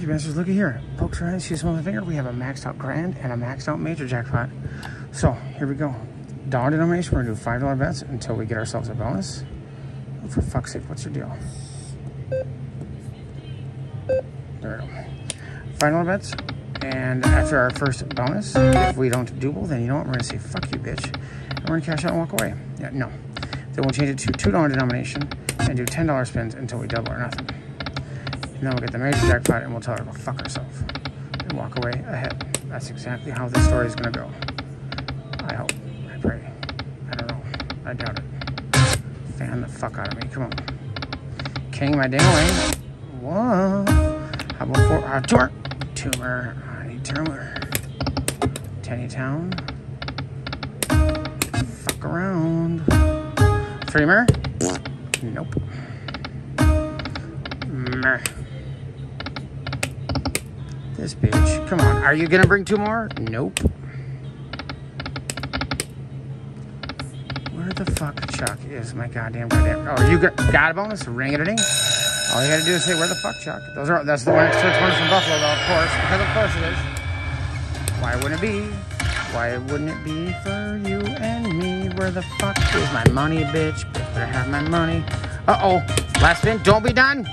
You bastards, looky here. Pokes her eyes, she smells my finger. We have a maxed out grand and a maxed out major jackpot. So here we go. Dollar denomination, we're gonna do five dollar bets until we get ourselves a bonus. For fuck's sake, what's your deal? There we go. Dollar bets. And after our first bonus, if we don't double, then you know what? We're gonna say fuck you, bitch. And we're gonna cash out and walk away. Yeah, no. Then we'll change it to two dollar denomination and do ten dollar spins until we double or nothing. And then we'll get the major jackpot and we'll tell her to go fuck herself and walk away ahead. That's exactly how this story is gonna go. I hope. I pray. I don't know. I doubt it. Fan the fuck out of me. Come on. King my ding away. Whoa. How about four? Uh, tumor. Tumor. I need tumor. Tenny Town. Fuck around. Three mer? Nope. Mer. This bitch. Come on. Are you gonna bring two more? Nope. Where the fuck, Chuck, is my goddamn goddamn? Oh, you got, got a bonus? Ring it a ding. All you gotta do is say, where the fuck, Chuck? Those are that's the one extra one from Buffalo, though, of course, because of course it is. Why wouldn't it be? Why wouldn't it be for you and me? Where the fuck is my money, bitch? Better have my money. Uh oh, last spin. Don't be done.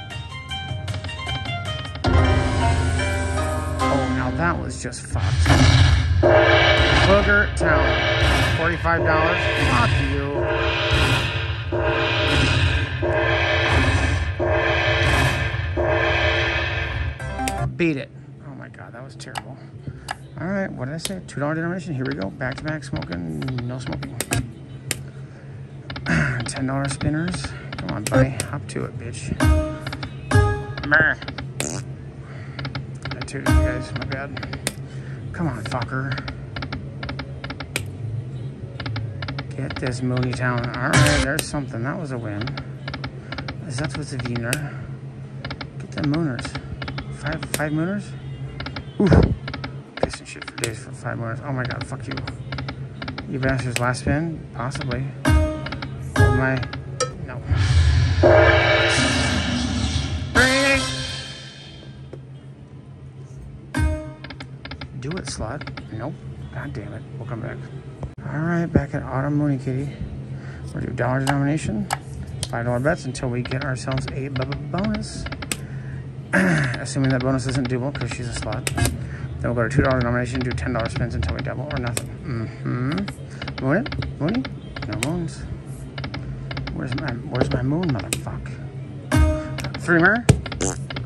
That was just fucked. Booger Town. $45. Fuck you. Beat it. Oh my god, that was terrible. All right, what did I say? $2 denomination. Here we go. Back to back smoking. No smoking. $10 spinners. Come on, buddy. Hop to it, bitch. Mer. You guys. My bad. Come on, fucker. Get this Mooney Town. All right, there's something. That was a win. Is that what's a Wiener? Get the Mooners. Five, five Mooners? Oof. Pissing shit for days for five Mooners. Oh my god, fuck you. You bastards, last spin? Possibly. Hold my. It. Nope. God damn it. We'll come back. All right, back at Autumn Mooney Kitty. We'll do dollar denomination, five dollar bets until we get ourselves a bonus. Assuming that bonus isn't double because she's a slot. Then we'll go to two dollar denomination, do ten dollar spins until we double or nothing. Mm-hmm. Moon it? Mooney? No moons. Where's my Where's my moon, motherfucker? Three mer?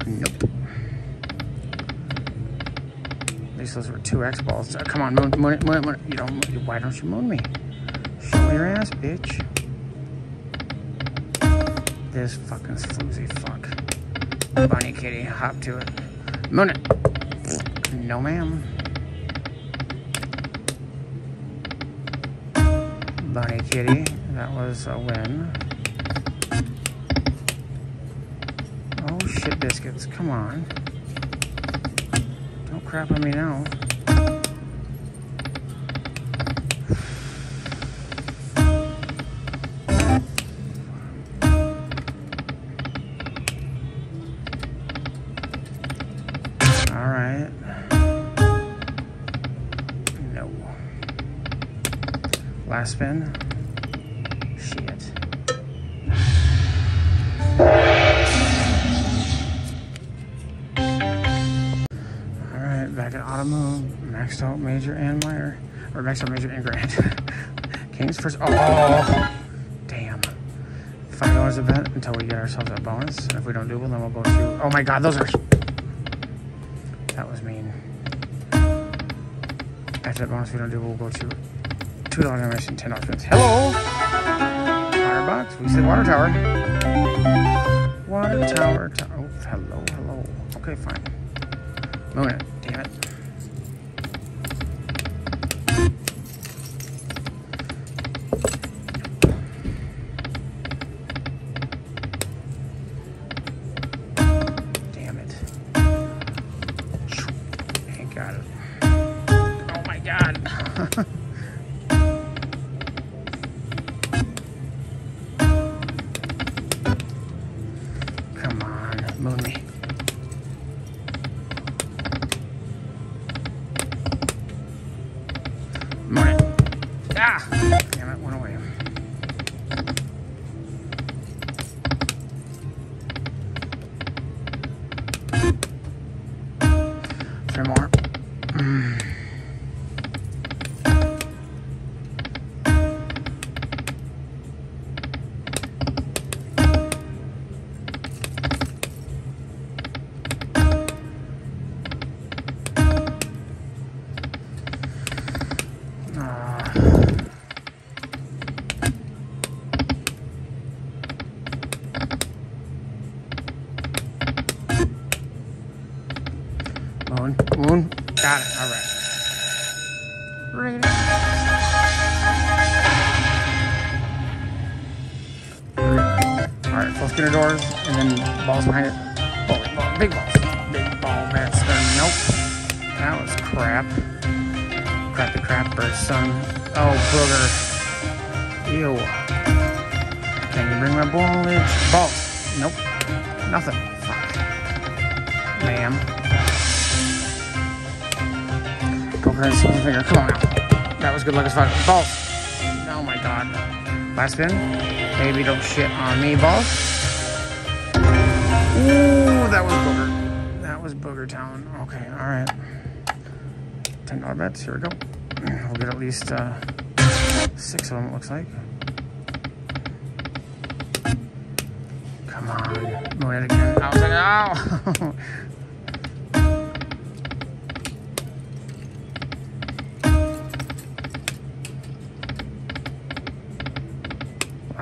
Nope. At least those were two X balls. Uh, come on, moon, moon it, moon it, moon it. You don't. Why don't you moon me? Show your ass, bitch. This fucking floozy fuck. Bunny kitty, hop to it. Moon it. No, ma'am. Bunny kitty, that was a win. Oh shit biscuits, come on. Crap on me now. Alright. No. Last spin. Shit. Moon. Maxed out Major and Minor. Or maxed out Major and Grand. King's first. Oh! Damn. Five dollars a bet until we get ourselves a bonus. If we don't do well, then we'll go to. Oh my god, those are. That was mean. After that bonus we don't do, we'll go to two dollar donation, ten dollars. Hello, water box. We said water tower. Water tower. To oh, hello, hello. Okay, fine. Moon it. Damn it. Ring it. All right, full skinner doors, and then balls behind it. Bowling ball, big balls. Big ball. Spin. Nope. That was crap. Crappy crap, crapper, son. Oh, booger. Ew. Can you bring my ballage? Balls. Nope. Nothing. Fuck. Ma'am. Finger. Come on now. That was good luck as fuck. Balls. Oh my god. Last spin. Baby, don't shit on me, balls. Ooh, that was booger. That was booger town. Okay, alright. $10 bets. Here we go. We'll get at least uh, six of them, it looks like. Come on. It again. I was like, oh!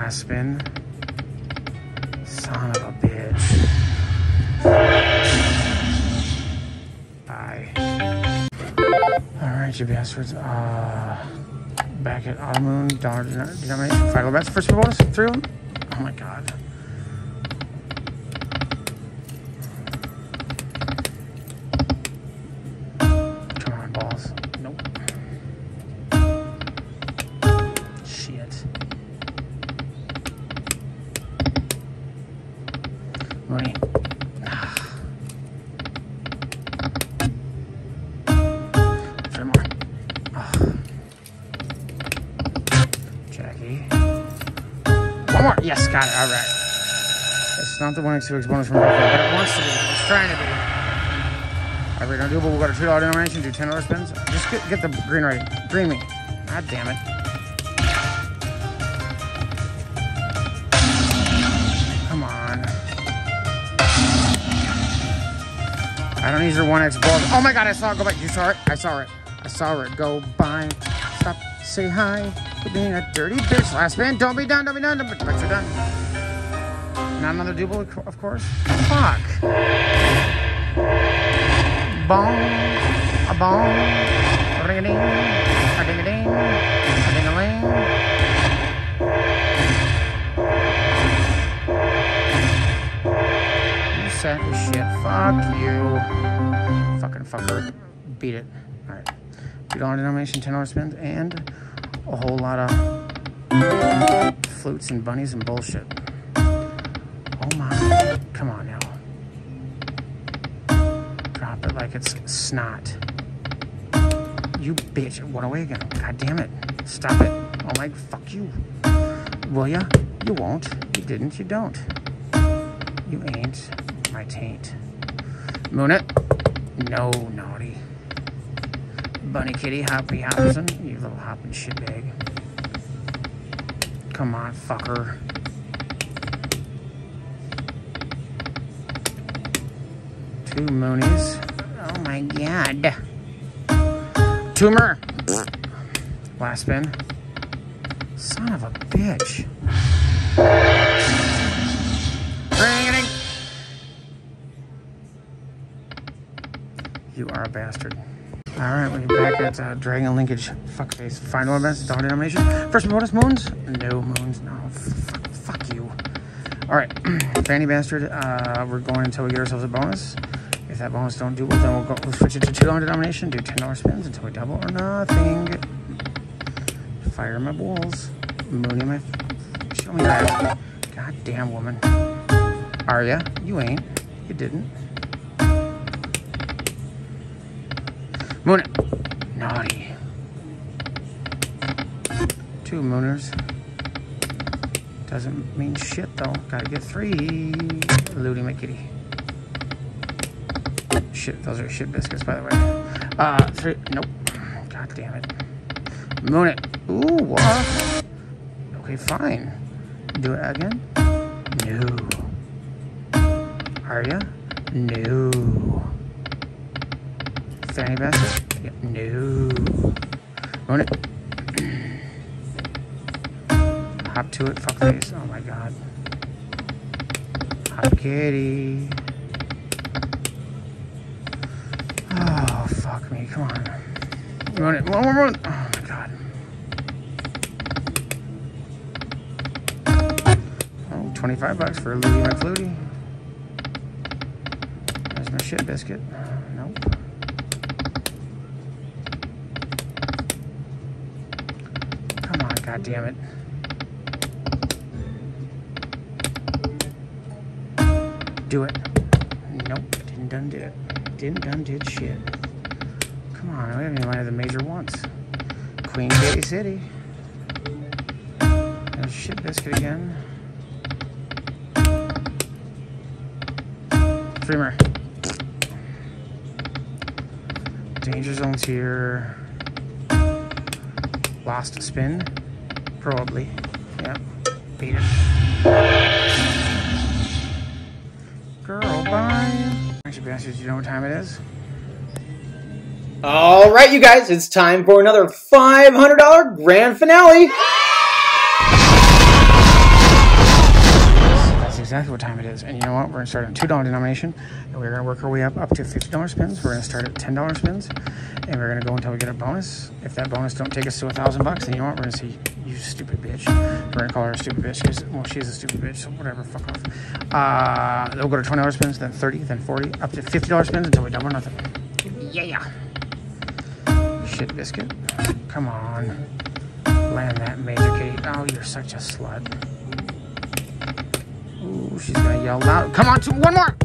Last spin. Son of a bitch. Bye. Alright, you bastards. Uh, back at Autumn Moon, dollar denomination. Final bets, first bonus, three of them. Oh my god. Money. Three more. Jackie. One more. Yes, got it. All right. It's not the one x 2 x bonus from Buffalo, but it wants to be. It's trying to be. All right, we're gonna do, but we'll go to two dollar denomination, do ten dollar spins. Just get, get the green right. Green me. God damn it. I don't need your 1x balls. Oh my god, I saw it go by. You saw it? I saw it. I saw it go by. Stop, say hi. Quit being a dirty bitch. Last man, Don't be done, don't be done. Don't be, but you're done. Not another double, of course. Fuck. Bong. A bong. Ring a ding. A ding a ding. Shit. Fuck you. Fucking fucker. Beat it. Alright. Two dollar denomination, ten dollar spins, and a whole lot of flutes and bunnies and bullshit. Oh my. Come on now. Drop it like it's snot. You bitch. What away again? God damn it. Stop it. Oh my. Fuck you. Will ya? You won't. You didn't. You don't. You ain't my taint. Moon it. No, naughty. Bunny kitty, hoppy hopson. You little hopping shitbag. Come on, fucker. Two moonies. Oh my god. Tumor. Last spin. Son of a bitch. You are a bastard. All right, we're back at uh, Dragon Linkage Fuckface. Final events, dollar denomination. First bonus, moons? No moons, no. Fuck, fuck you. All right, Fanny Bastard, uh, we're going until we get ourselves a bonus. If that bonus don't do well, then we'll, go, we'll switch it to $2 denomination, do $10 spins until we double or nothing. Fire my balls. Moony my... Show me that. God damn woman. Are ya? You ain't. You didn't. Moon it. Naughty. Two mooners. Doesn't mean shit though. Gotta get three. Looting my kitty. Shit, those are shit biscuits by the way. Uh, three. Nope. God damn it. Moon it. Ooh, what? Okay, fine. Do it again. No. Are ya? No. Fanny basket? Yeah. No. Moon it. Hop to it, fuck face. Oh my god. Hop kitty. Oh, fuck me. Come on. Run it. One more run. Oh my god. Oh, 25 bucks for a Louie McFlutie. There's my shit biscuit. Nope. Come on, god damn it. Do it. Nope, didn't done did it. Didn't done did shit. Come on, we haven't even landed the major once. Queen Katy City. There's shit biscuit again. Three. Danger zones here. Lost spin. Probably. Yeah. Beat it. Girl, bye. Actually, bastards, you do you know what time it is? All right, you guys, it's time for another $500 grand finale. That's exactly what time it is. And you know what? We're going to start at $2 denomination, and we're going to work our way up up to $50 spins. We're going to start at $10 spins, and we're going to go until we get a bonus. If that bonus don't take us to a 1000 bucks, then you know what? We're going to say, you stupid bitch. We're to call her a stupid bitch. She's, well, she's a stupid bitch, so whatever, fuck off. Uh, then we'll go to $20 spins, then 30 then 40 up to $50 spins until we double nothing. Yeah. Yeah. Shit biscuit. Come on. Land that major Kate. Oh, you're such a slut. Ooh, she's gonna yell loud. Come on, two, one more.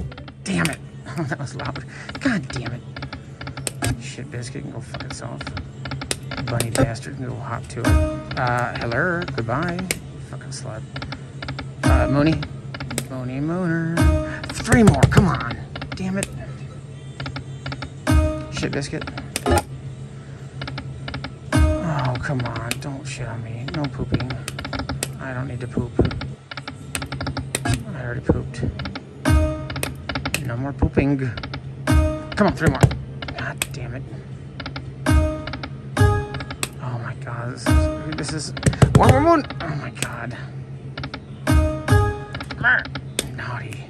Damn it. Oh, that was loud. God damn it. Shit biscuit can go fuck itself. Bunny bastard can go hop to it. Uh, hello. Goodbye. Fucking slut. Uh, Mooney. Mooney Mooner. Three more. Come on. Damn it. Shit biscuit. Oh, come on. Don't shit on me. No pooping. I don't need to poop. I already pooped. No more pooping. Come on, three more. God damn it. Oh my god, this is, one more moon. Oh my god. Naughty.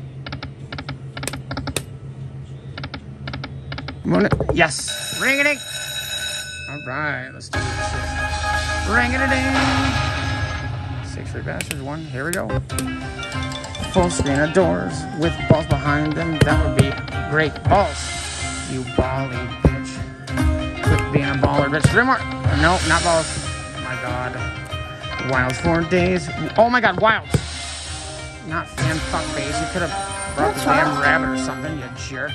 Moon. Yes. Ring it. All right, let's do this. Ring it ding. Six free bastards. One. Here we go full screen of doors with balls behind them. That would be great. Balls. You bally bitch. Quit being a baller, bitch. Three more. No, not balls. Oh my god. Wilds four days. Oh my god, wilds. Not fan fuck face. You could have brought the damn rabbit or something, you jerk.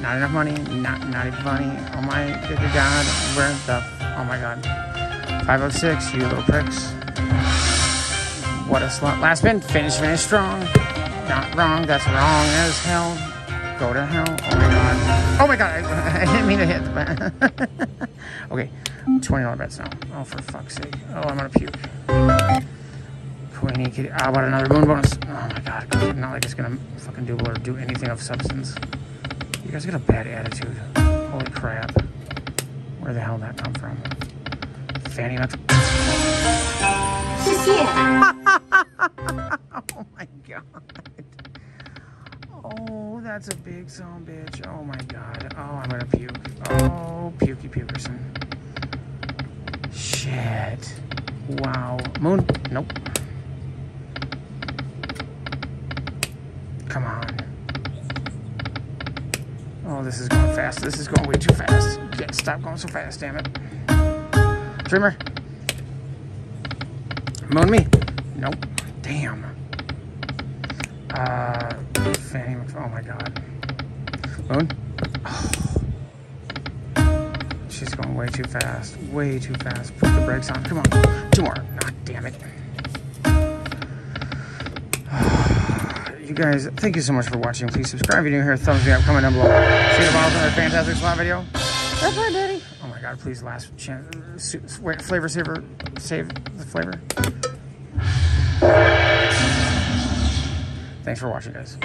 Not enough money. Not not even money. Oh my good god. Where the oh my god. 506, you little pricks. What a slut. Last spin. Finish, finish strong. Not wrong. That's wrong as hell. Go to hell. Oh my god. Oh my god. I, I didn't mean to hit the. okay. $20 bets now. Oh, for fuck's sake. Oh, I'm gonna puke. Queenie kitty. About another moon bonus? Oh my god. Not like it's gonna fucking do or do anything of substance. You guys got a bad attitude. Holy crap. Where the hell did that come from? Fanny Mac. oh my god. Oh, that's a big son bitch. Oh my god. Pukey pukerson. Shit. Wow. Moon? Nope. Come on. Oh, this is going fast. This is going way too fast. Get, stop going so fast, damn it. Trimmer. Moon me. Nope. Damn. Uh, Fanny. Oh my god. Moon. Oh. She's going way too fast. Way too fast. Put the brakes on. Come on. Two more. God damn it. You guys, thank you so much for watching. Please subscribe if you're new here. Thumbs me up. Comment down below. See you tomorrow for another fantastic slot video. That's my daddy. Oh my god, please last chance. Wait, flavor saver. Save the flavor. Thanks for watching, guys.